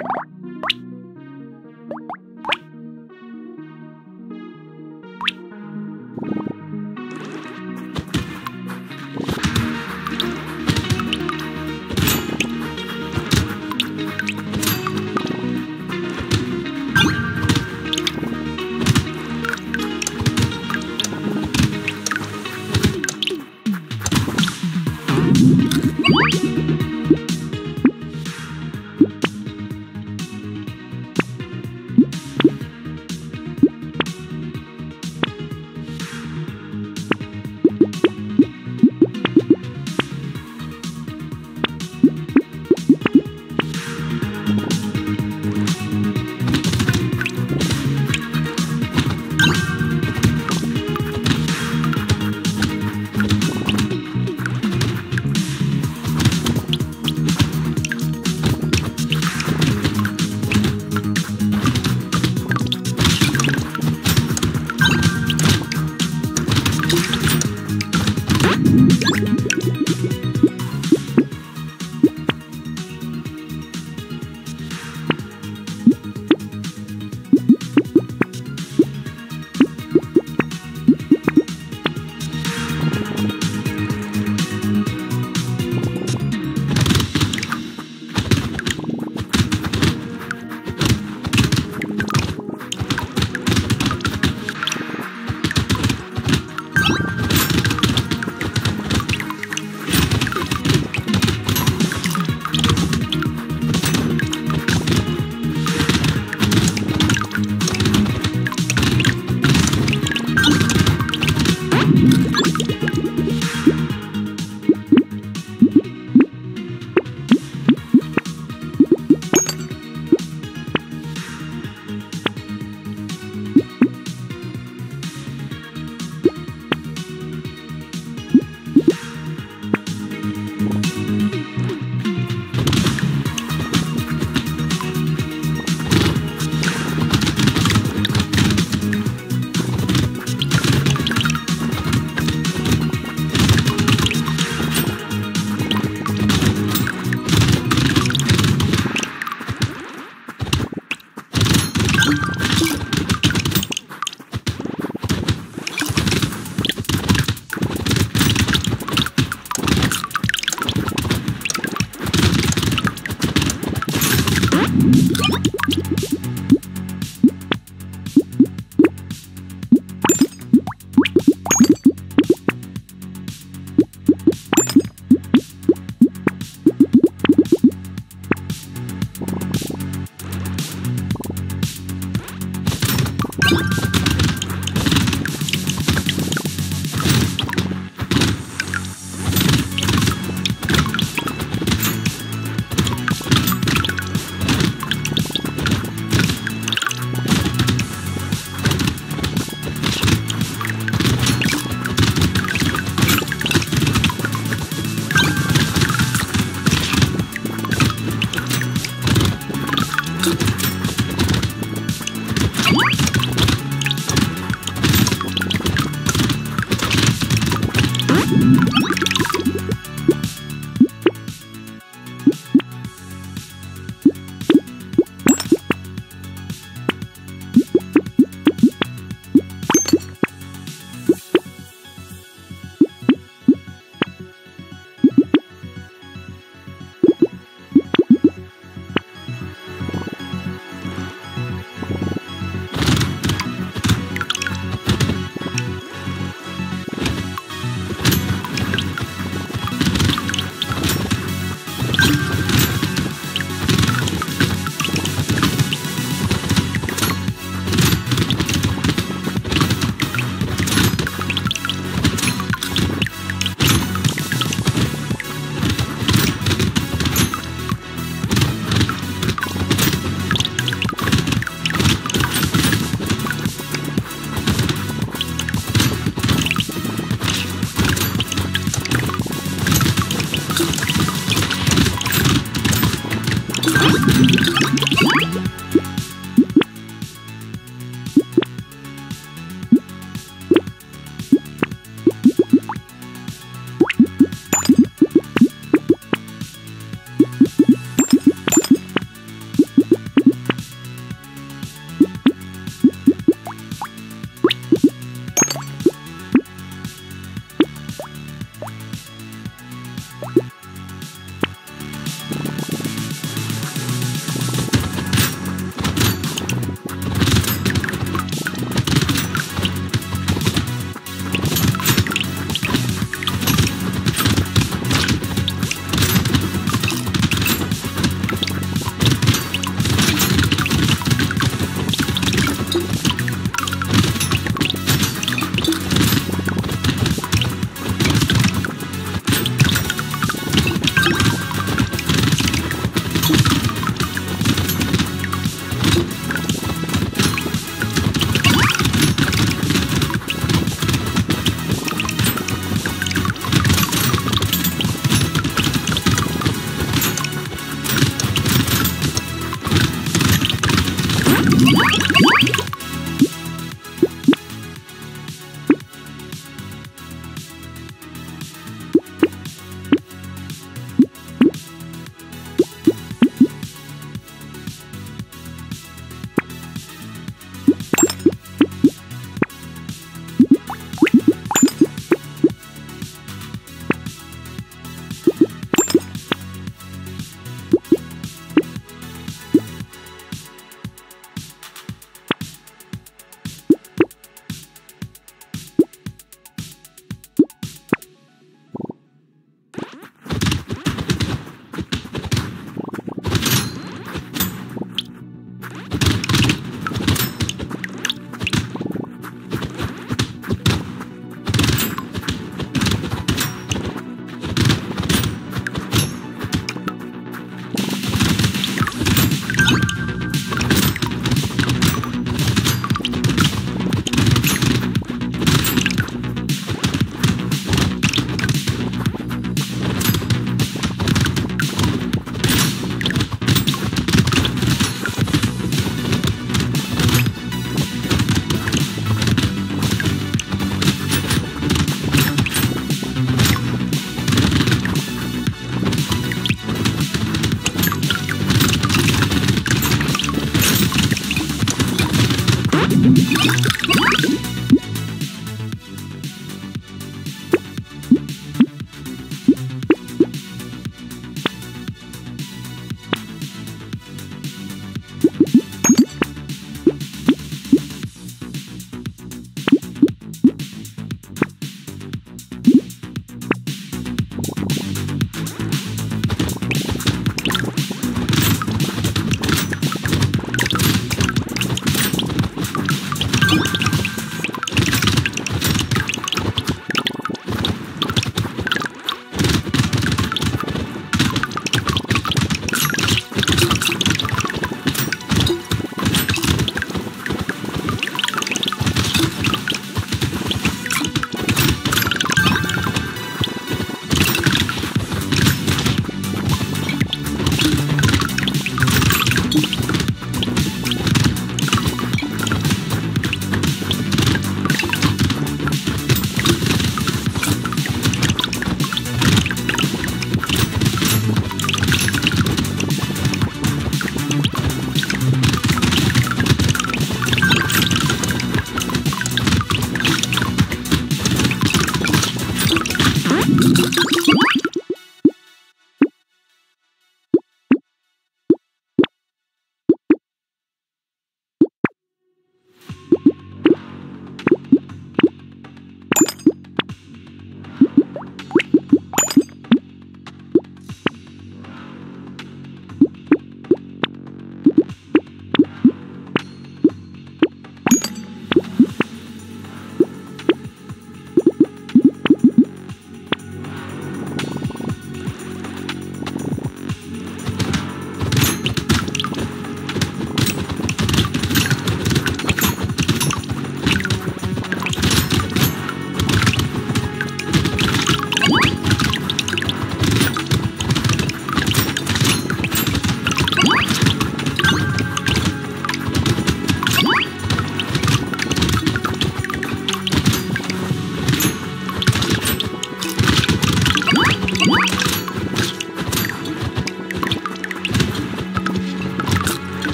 you.